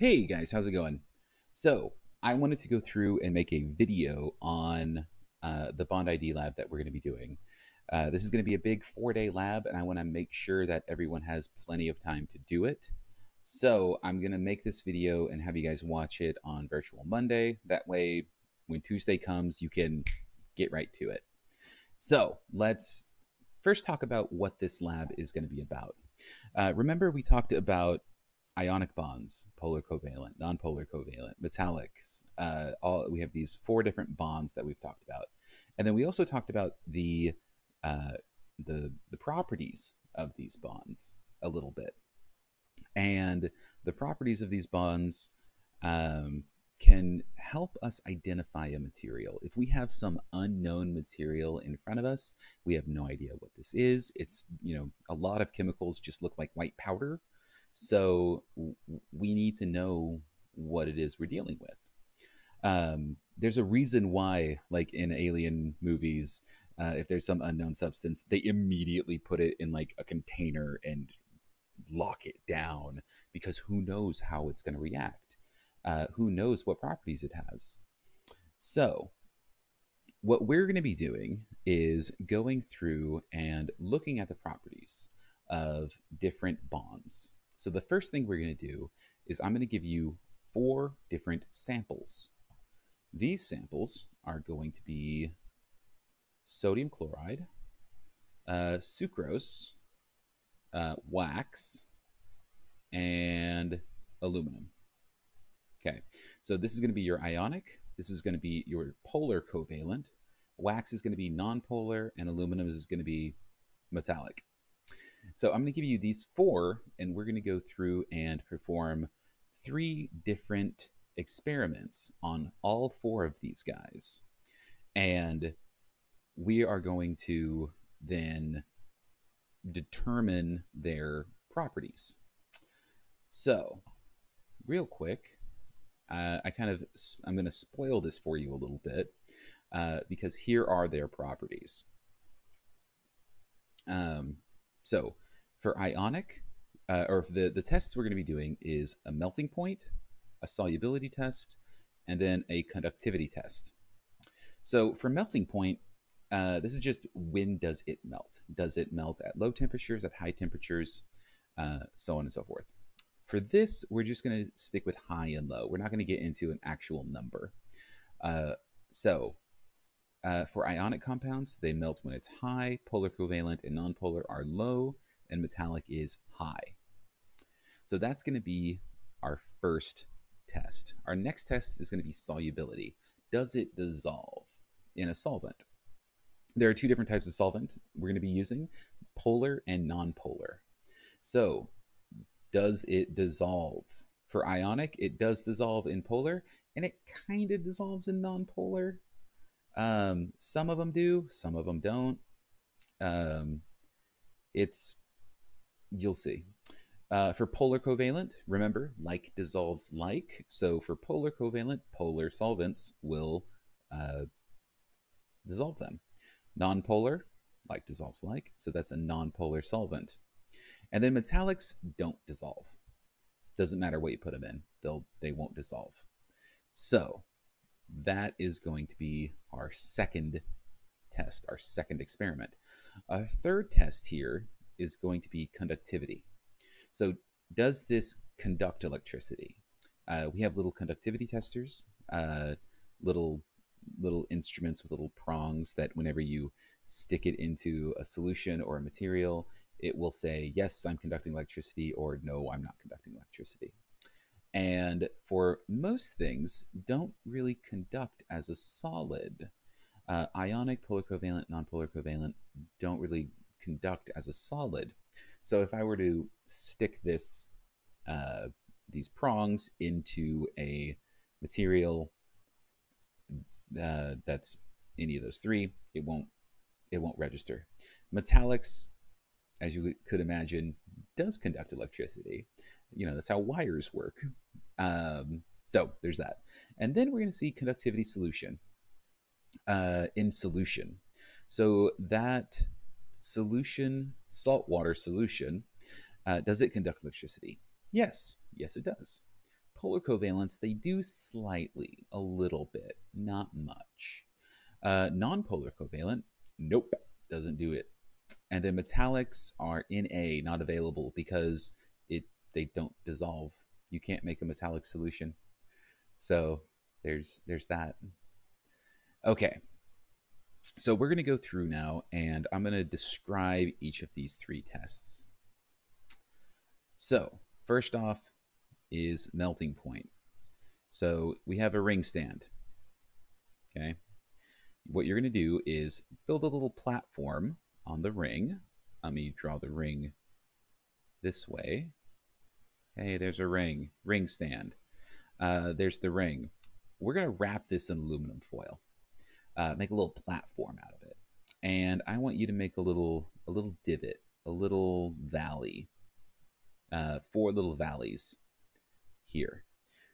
Hey guys, how's it going? So, I wanted to go through and make a video on uh, the Bond ID lab that we're going to be doing. Uh, this is going to be a big four day lab, and I want to make sure that everyone has plenty of time to do it. So, I'm going to make this video and have you guys watch it on Virtual Monday. That way, when Tuesday comes, you can get right to it. So, let's first talk about what this lab is going to be about. Uh, remember, we talked about ionic bonds, polar covalent, nonpolar covalent, metallics. Uh, all we have these four different bonds that we've talked about, and then we also talked about the uh, the the properties of these bonds a little bit, and the properties of these bonds um, can help us identify a material. If we have some unknown material in front of us, we have no idea what this is. It's you know a lot of chemicals just look like white powder so we need to know what it is we're dealing with. Um, there's a reason why, like in alien movies, uh, if there's some unknown substance, they immediately put it in like a container and lock it down because who knows how it's going to react? Uh, who knows what properties it has? So, what we're going to be doing is going through and looking at the properties of different bonds. So the first thing we're going to do is I'm going to give you four different samples. These samples are going to be sodium chloride, uh, sucrose, uh, wax, and aluminum. Okay, so this is going to be your ionic, this is going to be your polar covalent, wax is going to be nonpolar, and aluminum is going to be metallic. So I'm going to give you these four, and we're going to go through and perform three different experiments on all four of these guys. And we are going to then determine their properties. So, real quick, uh, I kind of I'm going to spoil this for you a little bit uh, because here are their properties. Um, so for ionic, uh, or the, the tests we're going to be doing is a melting point, a solubility test, and then a conductivity test. So for melting point, uh, this is just when does it melt? Does it melt at low temperatures, at high temperatures, uh, so on and so forth. For this, we're just going to stick with high and low. We're not going to get into an actual number. Uh, so uh, for ionic compounds, they melt when it's high, polar covalent and nonpolar are low, and metallic is high. So that's going to be our first test. Our next test is going to be solubility. Does it dissolve in a solvent? There are two different types of solvent we're going to be using, polar and nonpolar. So does it dissolve? For ionic, it does dissolve in polar, and it kind of dissolves in nonpolar. Um, some of them do, some of them don't. Um, it's you'll see. Uh, for polar covalent, remember, like dissolves like. So for polar covalent, polar solvents will uh, dissolve them. Nonpolar, like dissolves like. So that's a nonpolar solvent. And then metallics don't dissolve. Doesn't matter what you put them in, they'll they won't dissolve. So that is going to be our second test, our second experiment. A third test here is going to be conductivity. So does this conduct electricity? Uh, we have little conductivity testers, uh, little little instruments with little prongs that whenever you stick it into a solution or a material, it will say, yes, I'm conducting electricity, or no, I'm not conducting electricity. And for most things, don't really conduct as a solid. Uh, ionic, polar covalent, nonpolar covalent don't really conduct as a solid. So if I were to stick this uh, these prongs into a material uh, that's any of those three, it won't it won't register. Metallics, as you could imagine, does conduct electricity. You know that's how wires work. Um, so there's that, and then we're going to see conductivity solution uh, in solution. So that solution, saltwater solution, uh, does it conduct electricity? Yes, yes, it does. polar covalents, they do slightly, a little bit, not much. Uh, non-polar covalent, nope, doesn't do it. And then metallics are Na, not available because they don't dissolve. You can't make a metallic solution. So there's there's that. Okay. So we're going to go through now and I'm going to describe each of these three tests. So, first off is melting point. So, we have a ring stand. Okay. What you're going to do is build a little platform on the ring. Let me draw the ring this way. Hey, there's a ring, ring stand. Uh, there's the ring. We're going to wrap this in aluminum foil, uh, make a little platform out of it. And I want you to make a little, a little divot, a little valley, uh, four little valleys here.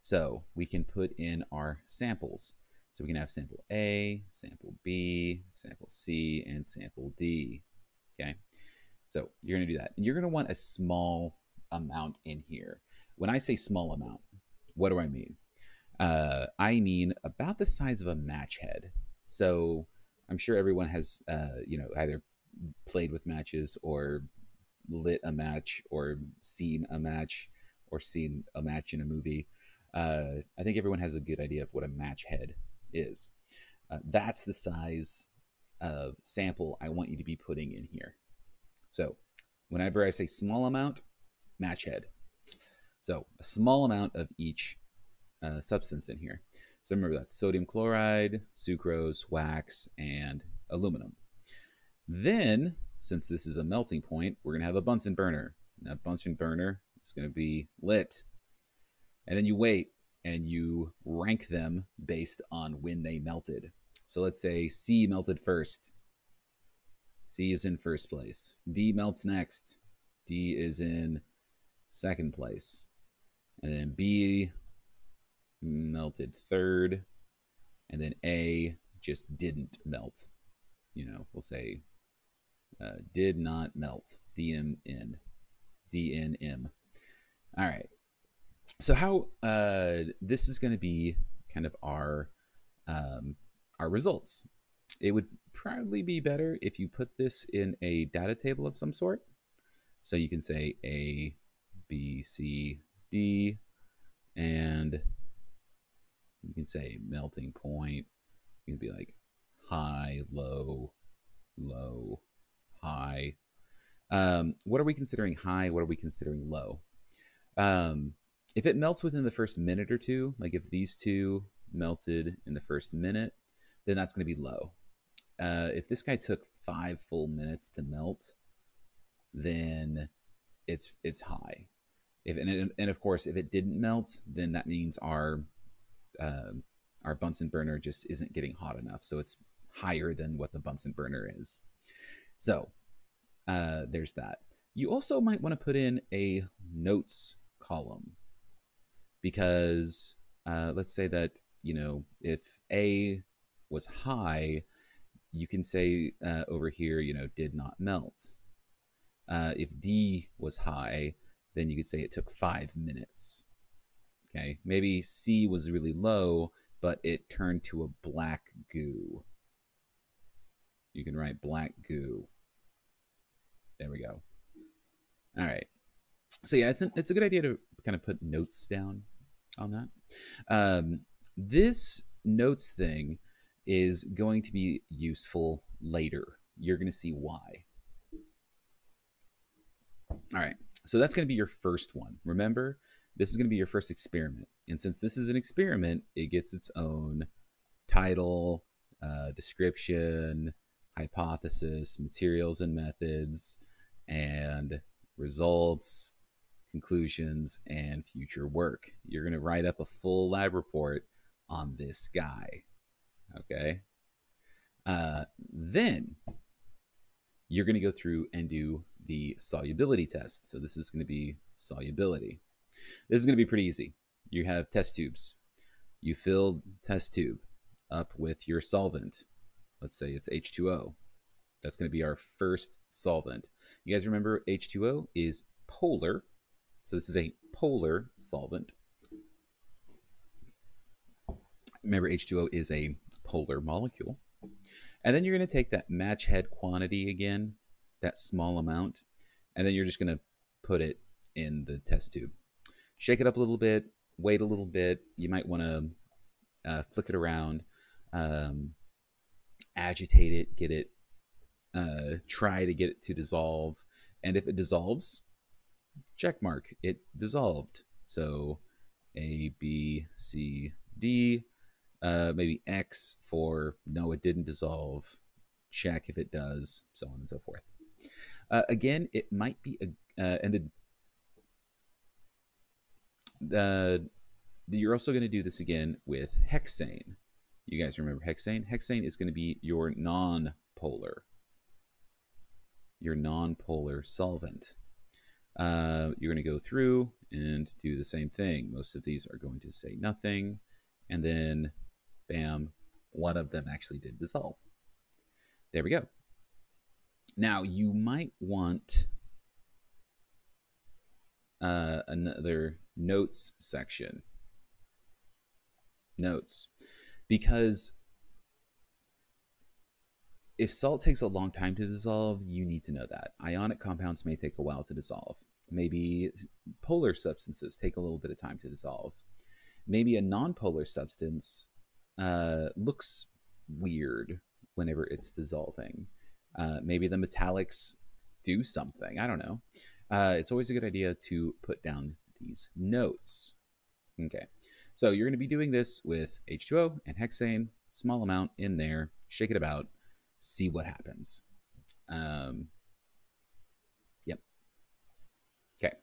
So we can put in our samples. So we can have sample A, sample B, sample C, and sample D. Okay. So you're going to do that. And you're going to want a small amount in here. When I say small amount, what do I mean? Uh, I mean about the size of a match head. So I'm sure everyone has, uh, you know, either played with matches or lit a match or seen a match or seen a match in a movie. Uh, I think everyone has a good idea of what a match head is. Uh, that's the size of sample I want you to be putting in here. So whenever I say small amount, match head. So a small amount of each uh, substance in here. So remember that's sodium chloride, sucrose, wax, and aluminum. Then, since this is a melting point, we're going to have a Bunsen burner. That Bunsen burner is going to be lit. And then you wait and you rank them based on when they melted. So let's say C melted first. C is in first place. D melts next. D is in second place. And then B melted third. And then A just didn't melt. You know, we'll say uh, did not melt. DMN. DNM. All right. So how uh, this is going to be kind of our um, our results. It would probably be better if you put this in a data table of some sort. So you can say A, B, C, D, and you can say melting point. You can be like high, low, low, high. Um, what are we considering high? What are we considering low? Um, if it melts within the first minute or two, like if these two melted in the first minute, then that's going to be low. Uh, if this guy took five full minutes to melt, then it's it's high. If and, and of course, if it didn't melt, then that means our uh, our Bunsen burner just isn't getting hot enough, so it's higher than what the Bunsen burner is. So uh, there's that. You also might want to put in a notes column because uh, let's say that you know if A was high, you can say uh, over here, you know, did not melt. Uh, if D was high, then you could say it took five minutes. Okay, maybe C was really low, but it turned to a black goo. You can write black goo. There we go. All right. So yeah, it's an, it's a good idea to kind of put notes down on that. Um, this notes thing is going to be useful later. You're going to see why. All right. So that's going to be your first one. Remember, this is going to be your first experiment. And since this is an experiment, it gets its own title, uh, description, hypothesis, materials and methods, and results, conclusions, and future work. You're going to write up a full lab report on this guy. Okay. Uh, then you're going to go through and do the solubility test. So this is going to be solubility. This is going to be pretty easy. You have test tubes. You fill test tube up with your solvent. Let's say it's H2O. That's going to be our first solvent. You guys remember H2O is polar. So this is a polar solvent. Remember, H2O is a polar molecule. And then you're going to take that match head quantity again, that small amount, and then you're just going to put it in the test tube. Shake it up a little bit, wait a little bit. You might want to uh, flick it around, um, agitate it, get it, uh, try to get it to dissolve. And if it dissolves, check mark, it dissolved. So A, B, C, D, uh, maybe X for no, it didn't dissolve. Check if it does, so on and so forth. Uh, again, it might be a, uh, and the, you're also going to do this again with hexane. You guys remember hexane? Hexane is going to be your non-polar, your non-polar solvent. Uh, you're going to go through and do the same thing. Most of these are going to say nothing, and then, bam, one of them actually did dissolve. There we go. Now you might want uh, another notes section notes because if salt takes a long time to dissolve, you need to know that. Ionic compounds may take a while to dissolve. Maybe polar substances take a little bit of time to dissolve. Maybe a nonpolar substance uh, looks weird whenever it's dissolving. Uh, maybe the metallics do something. I don't know. Uh, it's always a good idea to put down these notes. Okay. So you're going to be doing this with H2O and hexane, small amount in there, shake it about, see what happens. Um, yep. Okay.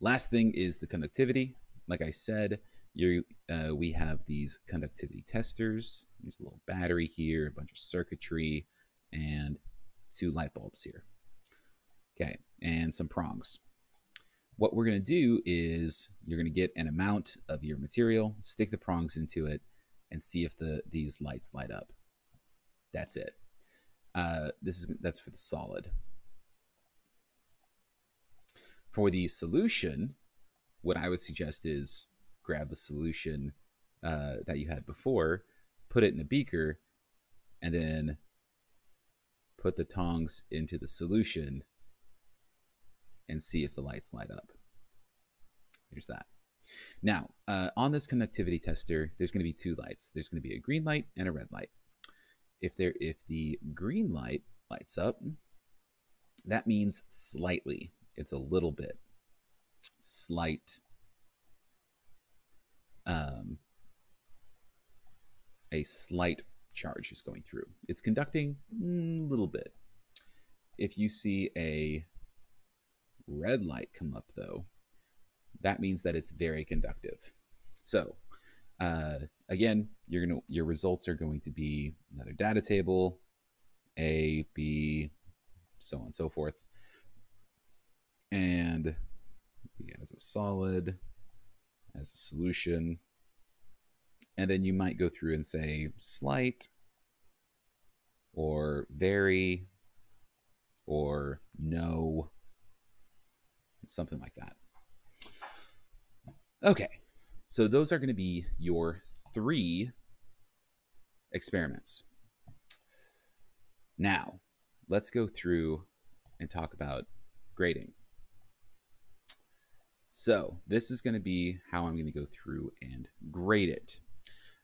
Last thing is the conductivity. Like I said, you uh, we have these conductivity testers. There's a little battery here, a bunch of circuitry, and two light bulbs here. Okay, and some prongs what we're going to do is you're going to get an amount of your material, stick the prongs into it, and see if the these lights light up. That's it. Uh, this is that's for the solid. For the solution, what I would suggest is grab the solution uh, that you had before, put it in a beaker, and then put the tongs into the solution and see if the lights light up. Here's that. Now, uh, on this conductivity tester, there's going to be two lights. There's going to be a green light and a red light. If there, if the green light lights up, that means slightly. It's a little bit slight. Um, a slight charge is going through. It's conducting a mm, little bit. If you see a red light come up though, that means that it's very conductive. So uh, again, you're gonna your results are going to be another data table, A, B, so on and so forth. And as a solid, as a solution. And then you might go through and say slight or very or no something like that. Okay, so those are going to be your three experiments. Now, let's go through and talk about grading. So this is going to be how I'm going to go through and grade it.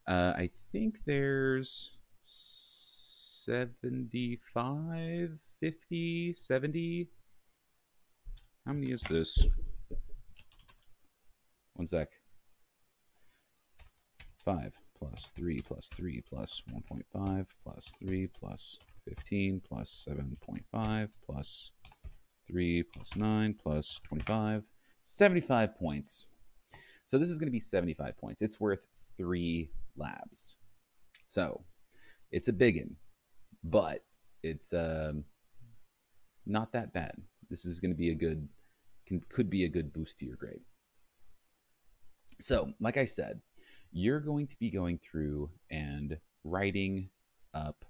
Uh, I think there's 75, 50, 70 how many is this? One sec. 5 plus 3 plus 3 plus 1.5 plus 3 plus 15 plus 7.5 plus 3 plus 9 plus 25. 75 points. So this is going to be 75 points. It's worth three labs. So it's a biggin, but it's um, not that bad. This is going to be a good, can, could be a good boost to your grade. So, like I said, you're going to be going through and writing up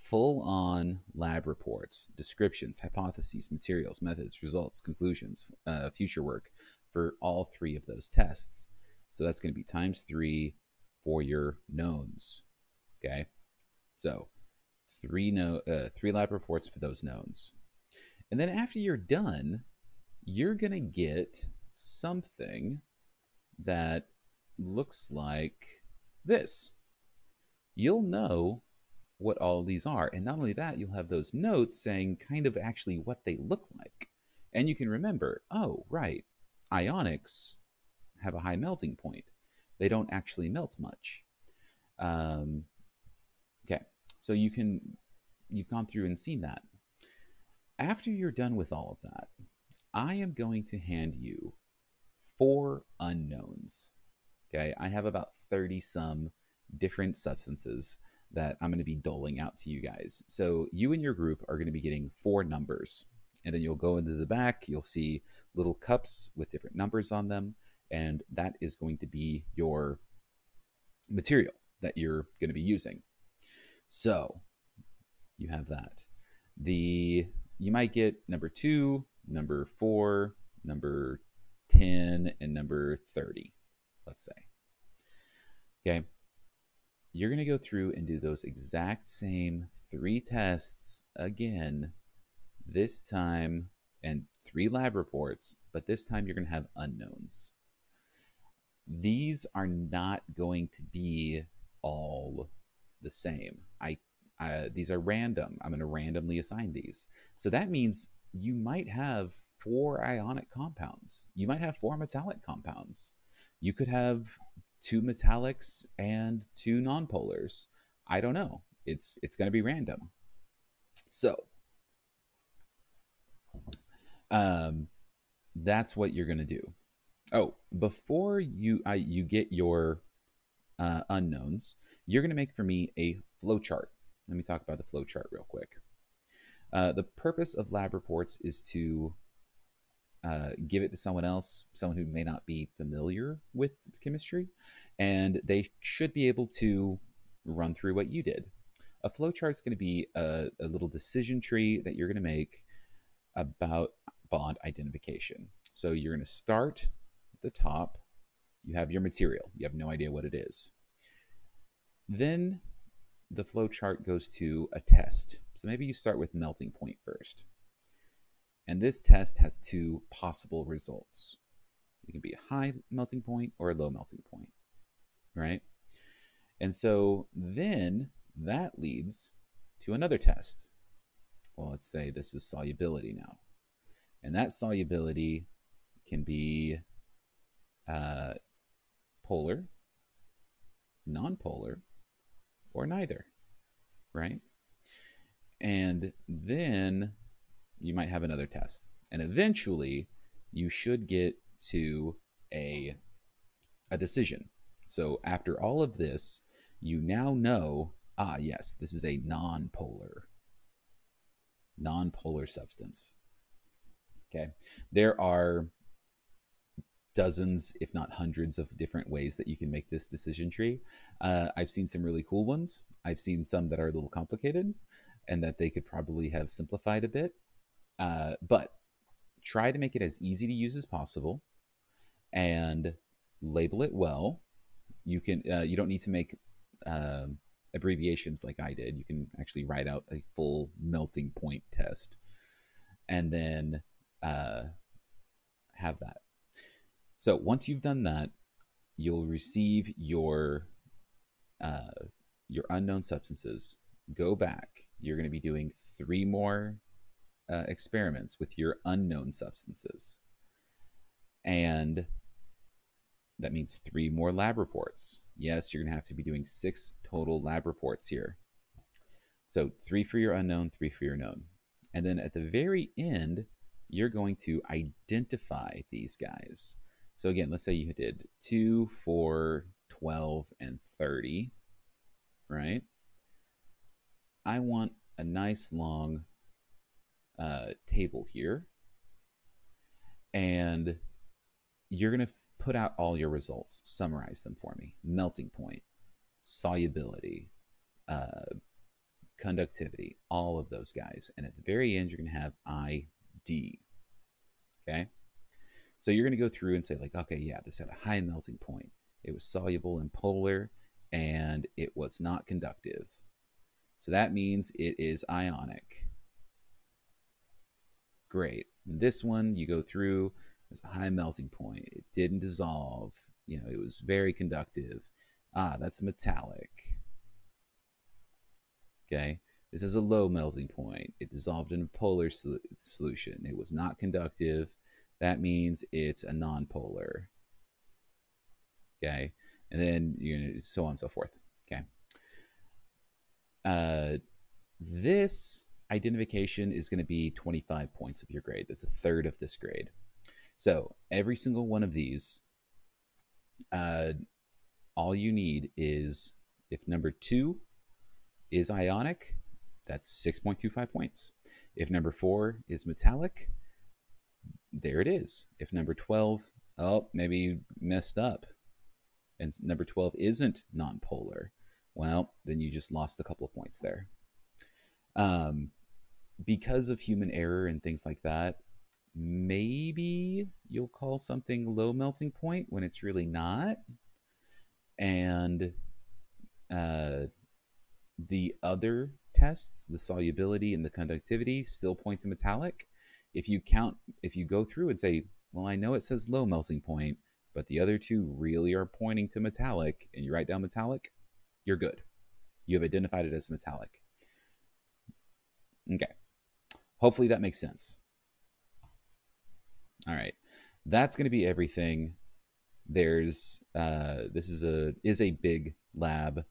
full on lab reports, descriptions, hypotheses, materials, methods, results, conclusions, uh, future work for all three of those tests. So that's going to be times three for your knowns. Okay, so three no uh, three lab reports for those knowns, and then after you're done, you're gonna get something that looks like this. You'll know what all these are. And not only that, you'll have those notes saying kind of actually what they look like. And you can remember, oh, right, ionics have a high melting point. They don't actually melt much. Um, okay, so you can, you've gone through and seen that. After you're done with all of that, I am going to hand you four unknowns. Okay, I have about 30 some different substances that I'm going to be doling out to you guys. So you and your group are going to be getting four numbers. And then you'll go into the back, you'll see little cups with different numbers on them. And that is going to be your material that you're going to be using. So you have that. The you might get number two, number four, number 10, and number 30, let's say. Okay you're going to go through and do those exact same three tests again, this time, and three lab reports, but this time you're going to have unknowns. These are not going to be all the same. I, uh, these are random. I'm going to randomly assign these. So that means you might have four ionic compounds. You might have four metallic compounds. You could have two metallics and two nonpolars. I don't know. It's it's going to be random. So, um, that's what you're going to do. Oh, before you I, you get your uh, unknowns, you're going to make for me a flow chart. Let me talk about the flow chart real quick. Uh, the purpose of lab reports is to uh, give it to someone else, someone who may not be familiar with chemistry, and they should be able to run through what you did. A flowchart is going to be a, a little decision tree that you're going to make about bond identification. So you're going to start the top. You have your material. You have no idea what it is. Then the flowchart goes to a test. So maybe you start with melting point first. And this test has two possible results. It can be a high melting point or a low melting point, right? And so then that leads to another test. Well, let's say this is solubility now. And that solubility can be uh, polar, nonpolar, or neither, right? And then you might have another test. And eventually, you should get to a, a decision. So after all of this, you now know, ah, yes, this is a non-polar, non-polar substance. Okay. There are dozens, if not hundreds, of different ways that you can make this decision tree. Uh, I've seen some really cool ones. I've seen some that are a little complicated and that they could probably have simplified a bit. Uh, but try to make it as easy to use as possible and label it well. You can uh, you don't need to make uh, abbreviations like I did. You can actually write out a full melting point test and then uh, have that. So once you've done that, you'll receive your uh, your unknown substances. Go back. You're going to be doing three more uh, experiments with your unknown substances. And that means three more lab reports. Yes, you're going to have to be doing six total lab reports here. So three for your unknown, three for your known. And then at the very end, you're going to identify these guys. So again, let's say you did 2, 4, 12, and 30, right? I want a nice long uh, table here. And you're going to put out all your results, summarize them for me. Melting point, solubility, uh, conductivity, all of those guys. And at the very end, you're going to have ID. Okay? So you're going to go through and say, like, okay, yeah, this had a high melting point. It was soluble in polar and it was not conductive. So that means it is ionic. Great. This one, you go through, there's a high melting point. It didn't dissolve. You know, it was very conductive. Ah, that's metallic. Okay. This is a low melting point. It dissolved in a polar sol solution. It was not conductive. That means it's a nonpolar. Okay. And then you know, so on and so forth. Okay. Uh, this identification is going to be 25 points of your grade. That's a third of this grade. So every single one of these, uh, all you need is if number two is ionic, that's 6.25 points. If number four is metallic, there it is. If number 12, oh, maybe you messed up, and number 12 isn't nonpolar, well, then you just lost a couple of points there. Um, because of human error and things like that, maybe you'll call something low melting point when it's really not. And uh, the other tests, the solubility and the conductivity, still point to metallic. If you count, if you go through and say, well, I know it says low melting point, but the other two really are pointing to metallic, and you write down metallic, you're good. You have identified it as metallic. Okay. Hopefully that makes sense. All right. That's going to be everything. There's uh, this is a is a big lab.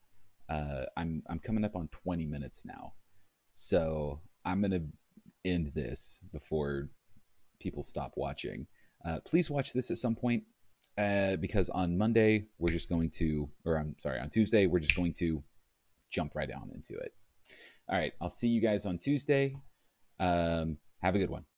Uh, I'm I'm coming up on 20 minutes now, so I'm gonna end this before people stop watching. Uh, please watch this at some point uh, because on Monday we're just going to, or I'm sorry, on Tuesday we're just going to jump right down into it. All right, I'll see you guys on Tuesday. Um, have a good one.